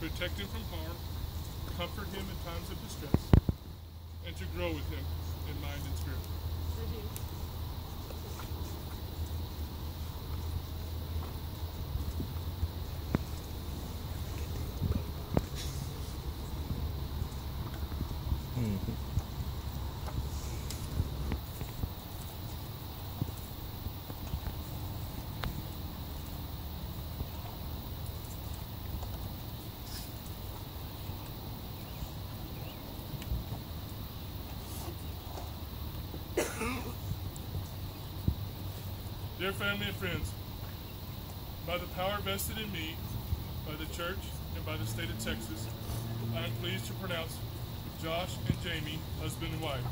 protect him from harm, comfort him in times of distress, and to grow with him in mind and spirit. Mm-hmm. Dear family and friends, by the power vested in me by the church and by the state of Texas, I am pleased to pronounce Josh and Jamie husband and wife,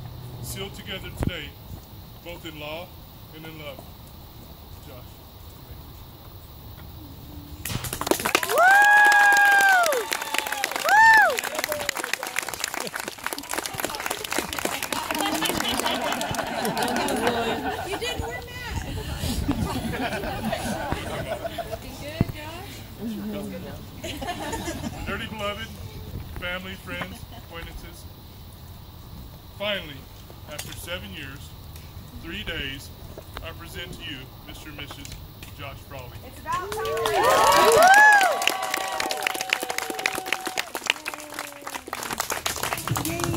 sealed together today, both in law and in love. Josh. Dirty beloved, family, friends, acquaintances. Finally, after seven years, three days, I present to you Mr. and Mrs. Josh Frawley. It's about time. Yay.